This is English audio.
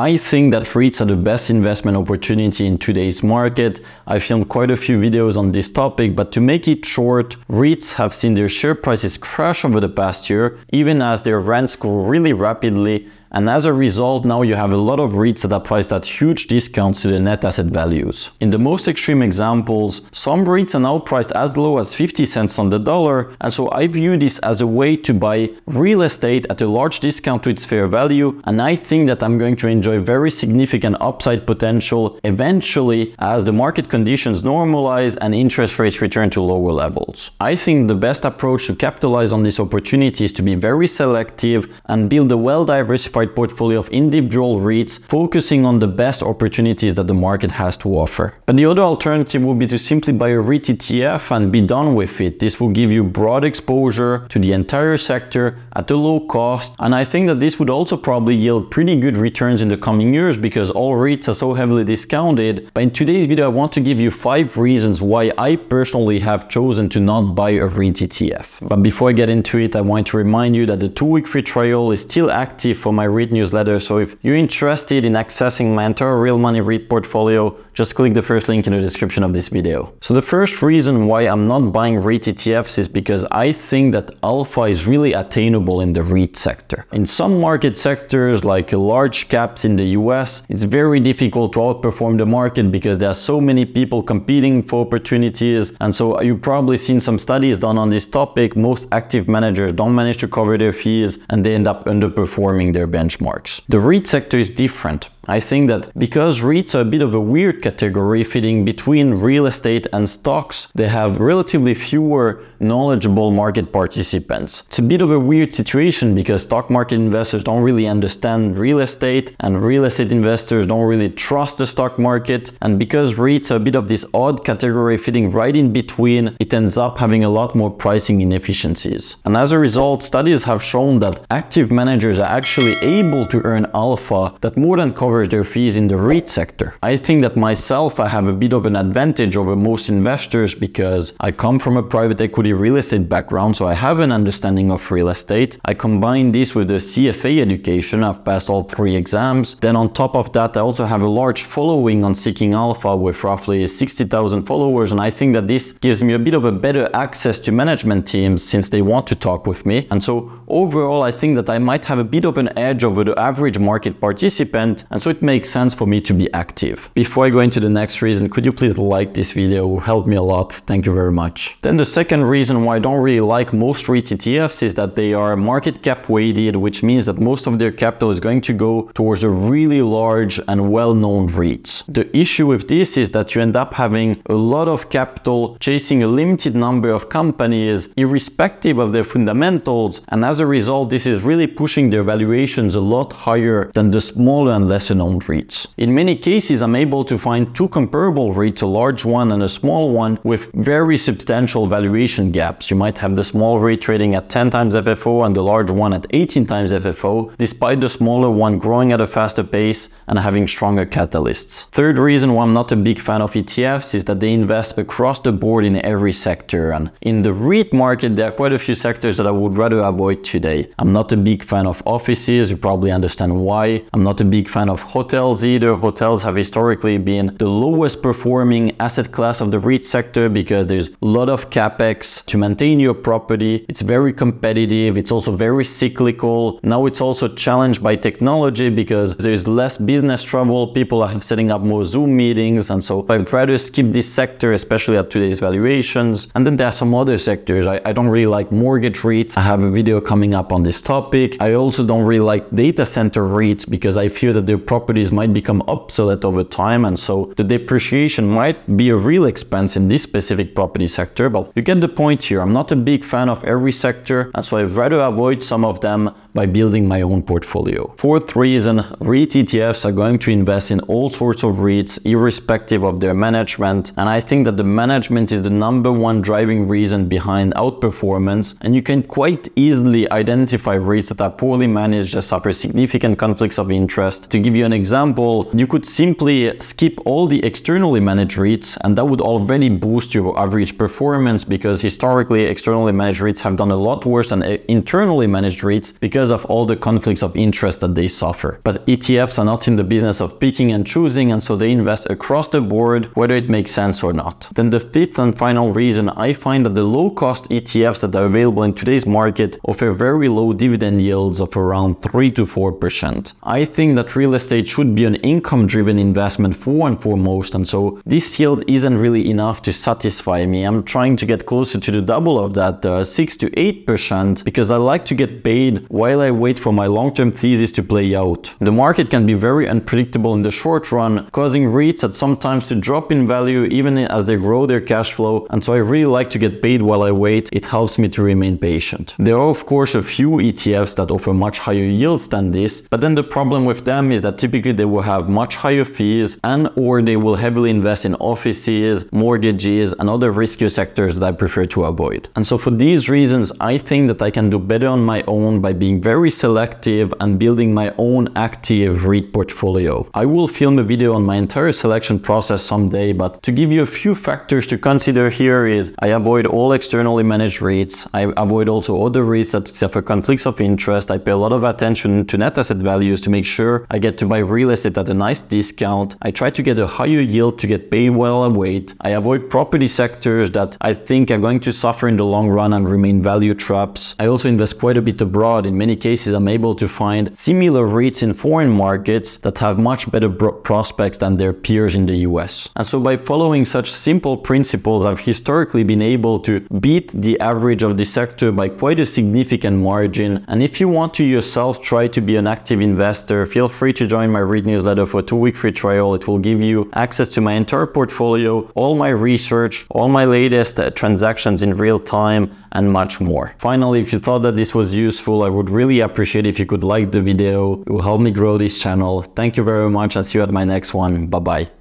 I think that REITs are the best investment opportunity in today's market. I filmed quite a few videos on this topic, but to make it short, REITs have seen their share prices crash over the past year, even as their rents grow really rapidly and as a result, now you have a lot of REITs that are priced at huge discounts to the net asset values. In the most extreme examples, some REITs are now priced as low as 50 cents on the dollar, and so I view this as a way to buy real estate at a large discount to its fair value, and I think that I'm going to enjoy very significant upside potential eventually as the market conditions normalize and interest rates return to lower levels. I think the best approach to capitalize on this opportunity is to be very selective and build a well-diversified diversified portfolio of individual REITs focusing on the best opportunities that the market has to offer. But the other alternative would be to simply buy a REIT ETF and be done with it. This will give you broad exposure to the entire sector at a low cost. And I think that this would also probably yield pretty good returns in the coming years because all REITs are so heavily discounted. But in today's video, I want to give you five reasons why I personally have chosen to not buy a REIT ETF. But before I get into it, I want to remind you that the two-week free trial is still active for my REIT newsletter. So if you're interested in accessing my entire real money REIT portfolio, just click the first link in the description of this video. So the first reason why I'm not buying REIT ETFs is because I think that alpha is really attainable in the REIT sector. In some market sectors like large caps in the US, it's very difficult to outperform the market because there are so many people competing for opportunities. And so you've probably seen some studies done on this topic. Most active managers don't manage to cover their fees and they end up underperforming their benchmarks. The REIT sector is different. I think that because REITs are a bit of a weird category fitting between real estate and stocks, they have relatively fewer knowledgeable market participants. It's a bit of a weird situation because stock market investors don't really understand real estate and real estate investors don't really trust the stock market. And because REITs are a bit of this odd category fitting right in between, it ends up having a lot more pricing inefficiencies. And as a result, studies have shown that active managers are actually able to earn alpha that more than covers their fees in the REIT sector. I think that myself, I have a bit of an advantage over most investors because I come from a private equity real estate background, so I have an understanding of real estate. I combine this with the CFA education. I've passed all three exams. Then on top of that, I also have a large following on Seeking Alpha with roughly 60,000 followers. And I think that this gives me a bit of a better access to management teams since they want to talk with me. And so overall, I think that I might have a bit of an edge over the average market participant. And so it makes sense for me to be active. Before I go into the next reason, could you please like this video? It will help me a lot. Thank you very much. Then the second reason why I don't really like most REIT ETFs is that they are market cap weighted, which means that most of their capital is going to go towards the really large and well-known REITs. The issue with this is that you end up having a lot of capital chasing a limited number of companies irrespective of their fundamentals and as a result this is really pushing their valuations a lot higher than the smaller and lesser known REITs. In many cases, I'm able to find two comparable REITs, a large one and a small one, with very substantial valuation gaps. You might have the small REIT trading at 10 times FFO and the large one at 18 times FFO, despite the smaller one growing at a faster pace and having stronger catalysts. Third reason why I'm not a big fan of ETFs is that they invest across the board in every sector. And in the REIT market, there are quite a few sectors that I would rather avoid today. I'm not a big fan of offices, you probably understand why. I'm not a big fan of hotels either. Hotels have historically been the lowest performing asset class of the REIT sector because there's a lot of capex to maintain your property. It's very competitive. It's also very cyclical. Now it's also challenged by technology because there's less business travel. People are setting up more Zoom meetings. And so I try to skip this sector, especially at today's valuations. And then there are some other sectors. I, I don't really like mortgage REITs. I have a video coming up on this topic. I also don't really like data center REITs because I feel that their properties might become obsolete over time and so the depreciation might be a real expense in this specific property sector but you get the point here i'm not a big fan of every sector and so i'd rather avoid some of them by building my own portfolio. Fourth reason, REIT ETFs are going to invest in all sorts of REITs irrespective of their management and I think that the management is the number one driving reason behind outperformance and you can quite easily identify REITs that are poorly managed that suffer significant conflicts of interest. To give you you an example, you could simply skip all the externally managed REITs and that would already boost your average performance because historically externally managed REITs have done a lot worse than eh, internally managed REITs because of all the conflicts of interest that they suffer. But ETFs are not in the business of picking and choosing and so they invest across the board whether it makes sense or not. Then the fifth and final reason I find that the low cost ETFs that are available in today's market offer very low dividend yields of around 3 to 4%. I think that real estate should be an income driven investment for and foremost and so this yield isn't really enough to satisfy me. I'm trying to get closer to the double of that, uh, 6 to 8% because I like to get paid while I wait for my long-term thesis to play out. The market can be very unpredictable in the short run, causing REITs at sometimes to drop in value even as they grow their cash flow and so I really like to get paid while I wait. It helps me to remain patient. There are of course a few ETFs that offer much higher yields than this, but then the problem with them is that typically they will have much higher fees and or they will heavily invest in offices, mortgages and other riskier sectors that I prefer to avoid. And so for these reasons, I think that I can do better on my own by being very selective and building my own active REIT portfolio. I will film a video on my entire selection process someday, but to give you a few factors to consider here is I avoid all externally managed REITs. I avoid also other REITs that suffer conflicts of interest. I pay a lot of attention to net asset values to make sure I get to buy real estate at a nice discount. I try to get a higher yield to get paid while I wait. I avoid property sectors that I think are going to suffer in the long run and remain value traps. I also invest quite a bit abroad. In many cases, I'm able to find similar REITs in foreign markets that have much better prospects than their peers in the US. And so by following such simple principles, I've historically been able to beat the average of the sector by quite a significant margin. And if you want to yourself try to be an active investor, feel free to join my REIT newsletter for a two-week free trial. It will give you access to my entire portfolio, all my research, all my latest uh, transactions in real time, and much more. Finally, if you thought that this was useful, I would really appreciate if you could like the video. It will help me grow this channel. Thank you very much. I'll see you at my next one. Bye-bye.